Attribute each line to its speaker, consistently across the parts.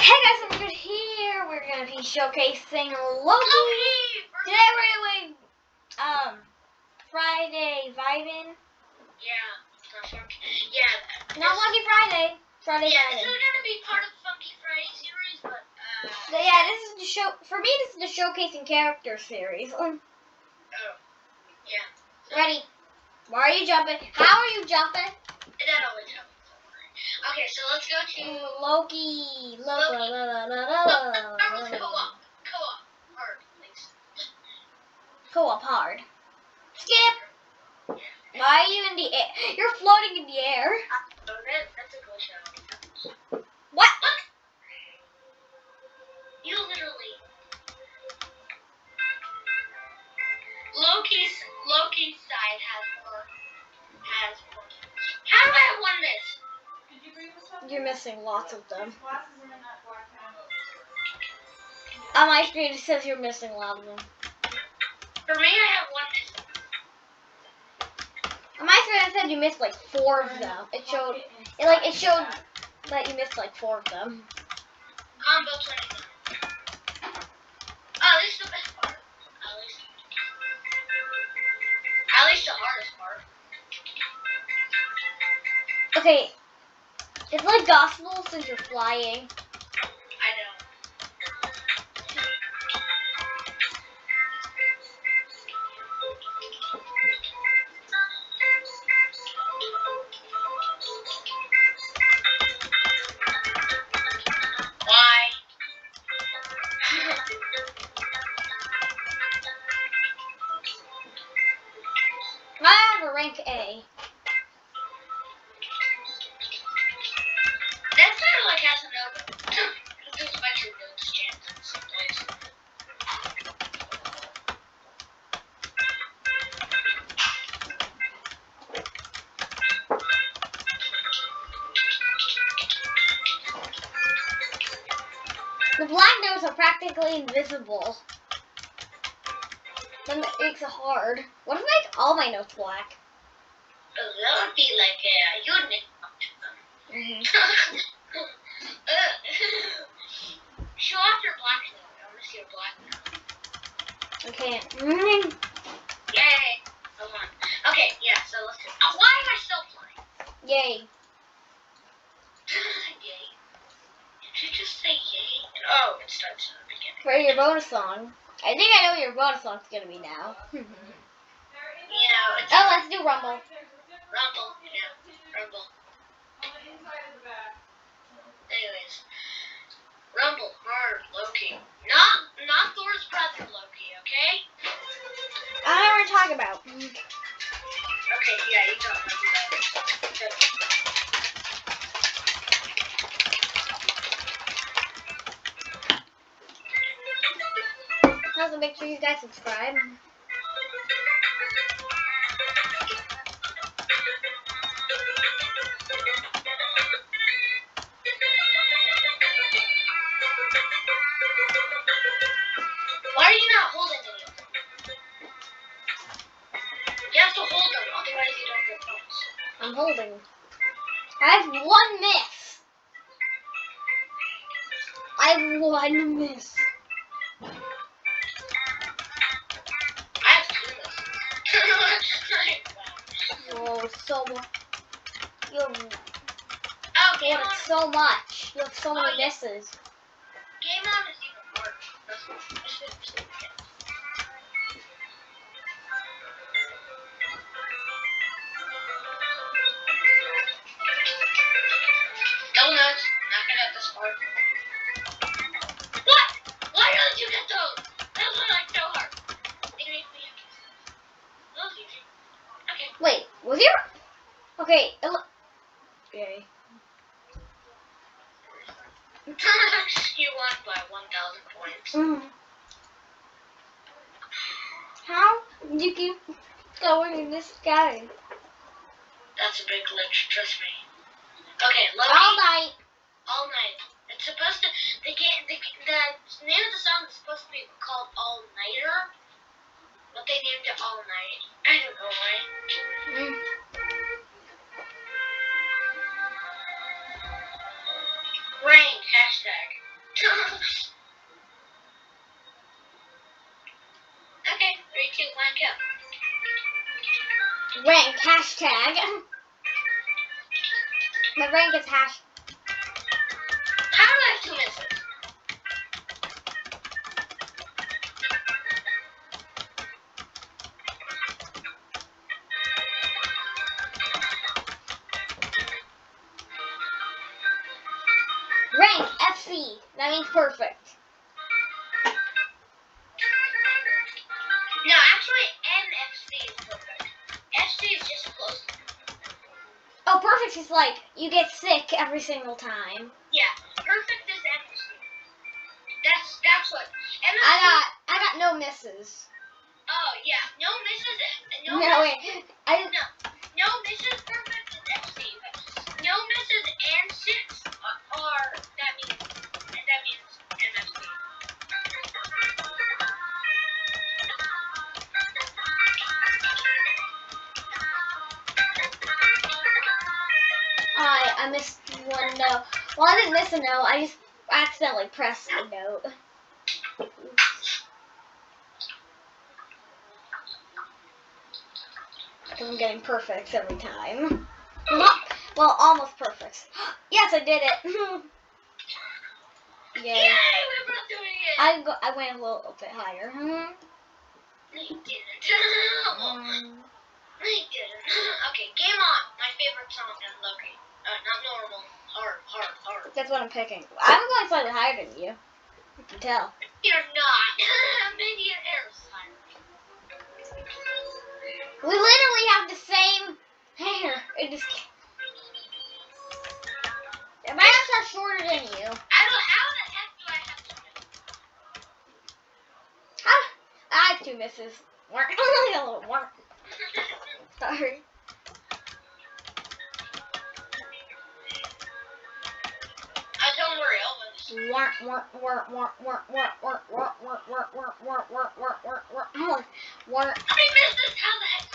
Speaker 1: Hey guys, I'm good here. We're gonna be showcasing Loki. Today we're doing um Friday vibing.
Speaker 2: Yeah, funky. Yeah.
Speaker 1: Not Lucky Friday. Friday
Speaker 2: Yeah, this is gonna be part of Funky Friday series, but uh.
Speaker 1: So yeah, this is the show. For me, this is the showcasing character series.
Speaker 2: Oh. Yeah.
Speaker 1: Ready? Why are you jumping? How are you jumping?
Speaker 2: That always happens. Okay, so let's go to
Speaker 1: Loki. Loki. La, la, la, la, la, la,
Speaker 2: co-op. Co-op. Hard, please.
Speaker 1: Co-op hard. Skip. Why are you in the air? You're floating missing lots of them.
Speaker 3: Glasses are in that black panel.
Speaker 1: On my screen, it says you're missing a lot of them.
Speaker 2: For me, I have one miss.
Speaker 1: On my screen, it said you missed like four of them. It showed, it like it showed that you missed like four of them.
Speaker 2: Combo 29. Oh, this is the best part. At least. At least the hardest part.
Speaker 1: Okay, it's like gospel since you're flying. Black notes are practically invisible. That makes it hard. What if I make all my notes black?
Speaker 2: That would be like a unit.
Speaker 1: hmm
Speaker 2: Ugh. Show off your black note. I want to see your black note.
Speaker 1: I can't. Mm.
Speaker 2: Yay! Hold on. Okay, yeah, so let's do oh, Why am I still flying?
Speaker 1: Yay.
Speaker 2: yay. Did you just say yay? Oh, it starts in the beginning.
Speaker 1: For your bonus song. I think I know what your bonus song's gonna be now.
Speaker 2: You know,
Speaker 1: oh, let's do Rumble.
Speaker 2: Rumble. Yeah, Rumble.
Speaker 3: Inside of the back.
Speaker 2: Anyways. Rumble, hard, Loki. Not, not Thor's brother, Loki, okay?
Speaker 1: I don't know what you're talking about.
Speaker 2: Okay, yeah, you don't
Speaker 1: you guys subscribe.
Speaker 2: Why are you not holding? You have to hold them, otherwise you don't get points.
Speaker 1: I'm holding. I have one miss. I have one miss. So much. You have,
Speaker 2: oh,
Speaker 1: you have so much. You have so many
Speaker 2: Oh, yeah.
Speaker 1: misses.
Speaker 2: game on is even harder. That's what I should say again. Donuts. Not gonna this part. What? Why don't you get those? Those are like so hard. They make me happy. That was easy. Okay.
Speaker 1: Wait, was your... Okay, it lo- Okay.
Speaker 2: you won by 1,000 points.
Speaker 1: Mm. How did you keep going in this game?
Speaker 2: That's a big glitch, trust me. Okay, Loki.
Speaker 1: All night.
Speaker 2: All night. It's supposed to. The game. The, the name of the song is supposed to be called All Nighter, but they named it All Night. I don't know why.
Speaker 1: Mm.
Speaker 2: Rain hashtag.
Speaker 1: Rank is hash.
Speaker 2: How do I have two misses?
Speaker 1: Rank FC. That means perfect.
Speaker 2: Perfect is
Speaker 1: like you get sick every single time.
Speaker 2: Yeah, perfect is NFC. That's that's what. NFC,
Speaker 1: I got I got no misses.
Speaker 2: Oh yeah, no misses. No,
Speaker 1: No,
Speaker 2: misses.
Speaker 1: wait. I didn't.
Speaker 2: No, no misses. Perfect is FC. No misses and six are, are that means
Speaker 1: I missed one no. Well, I didn't miss a no. I just accidentally pressed a note. I'm getting perfect every time. Well, almost perfect. Yes, I did it.
Speaker 2: Yay,
Speaker 1: Yay.
Speaker 2: we're both doing it.
Speaker 1: I go, I went a little bit higher. Hmm.
Speaker 2: No, you didn't.
Speaker 1: Um,
Speaker 2: No, you didn't. okay, game on. My favorite song in Loki. Uh, not normal. Hard, hard, hard.
Speaker 1: that's what I'm picking. I'm going slightly higher than you. You can tell.
Speaker 2: You're not. Maybe your hair is fine.
Speaker 1: We literally have the same hair. It just. My arms are shorter than you.
Speaker 2: I don't. How the heck do I have to?
Speaker 1: How? I have two misses. Work. a little work. Sorry. Work, work, work, work, work, work, work, work, work, work, work, work, work, work, work, work.
Speaker 2: I mean, Mrs. Alex!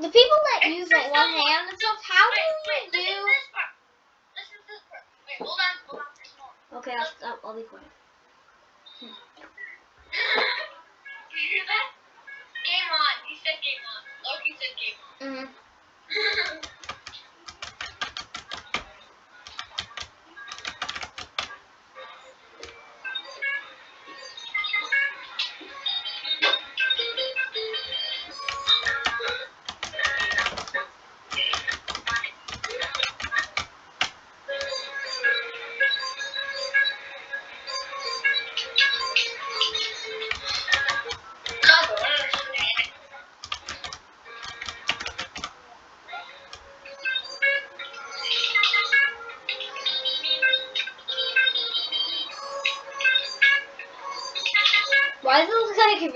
Speaker 2: The
Speaker 1: people that use like one hand and stuff, how
Speaker 2: Wait,
Speaker 1: do
Speaker 2: wait, listen
Speaker 1: do?
Speaker 2: to this part. Listen to this part. Wait, hold on, hold on.
Speaker 1: Okay, I'll, I'll, I'll be quiet.
Speaker 2: you hear that? Game on. He said game on. Loki said game on.
Speaker 1: Mm-hmm.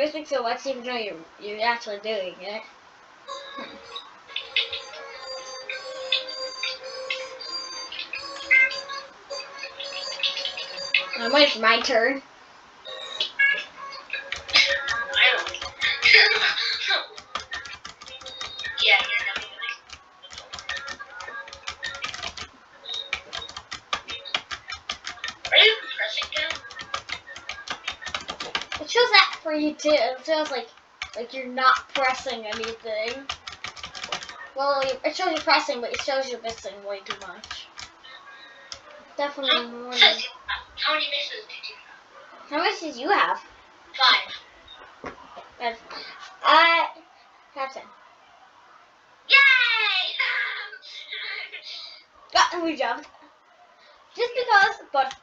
Speaker 1: listening to Let's even know you're, you're actually doing it. Hmm. I'm waiting for my turn. It shows that for you too. It shows like like you're not pressing anything. Well, it shows you pressing, but it shows you're missing way too much. Definitely more than.
Speaker 2: How many misses did you have?
Speaker 1: How much did you have?
Speaker 2: Five.
Speaker 1: I have ten.
Speaker 2: Yay!
Speaker 1: Ah, we jumped. Just because, but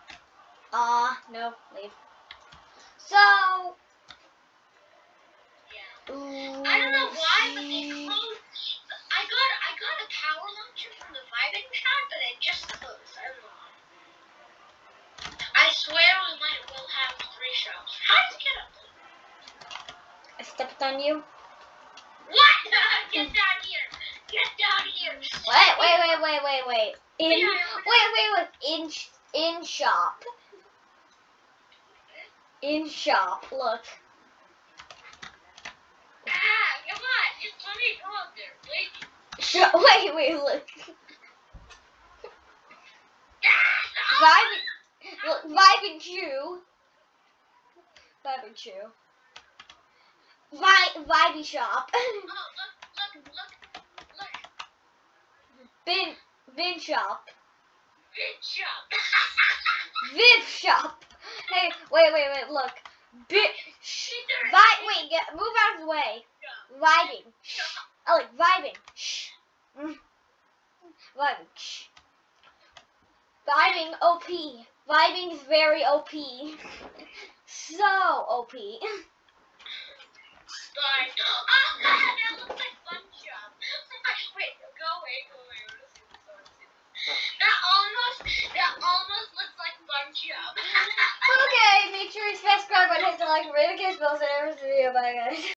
Speaker 1: uh no, leave. So.
Speaker 2: I don't know why, but they closed. I got I got a power launcher from the vibing shop, but it just closed. I don't know why. I swear we might will have three shops. How did you get up there?
Speaker 1: I stepped on you.
Speaker 2: What? Get down here. Get down here.
Speaker 1: Wait, wait, wait, wait, wait, wait. In
Speaker 2: Yeah,
Speaker 1: wait, wait, wait. In in shop. In shop. Look.
Speaker 2: Ah, come on. Just let me go up there, please.
Speaker 1: Sh- wait, wait. Look. Vibe. Look. Vibe and chew. Vibe and chew. Vi- Vibey shop.
Speaker 2: Oh, look, look, look, look.
Speaker 1: bin bin shop.
Speaker 2: Good job.
Speaker 1: Viv shop. Hey, wait, wait, wait. Look. Bi-
Speaker 2: She
Speaker 1: Vi- wait, get, move out of the way. Vibing. I like vibing. Shh. Mm. Vibing. Shh. Vibing OP. Vibing is very OP. So OP.
Speaker 2: Sorry. Oh, that looks like fun job. Wait, go away, go away. I wanna see I wanna see almost, that almost looks like fun
Speaker 1: okay, make sure you subscribe and hit the like button. Kiss bells and every video. Bye guys.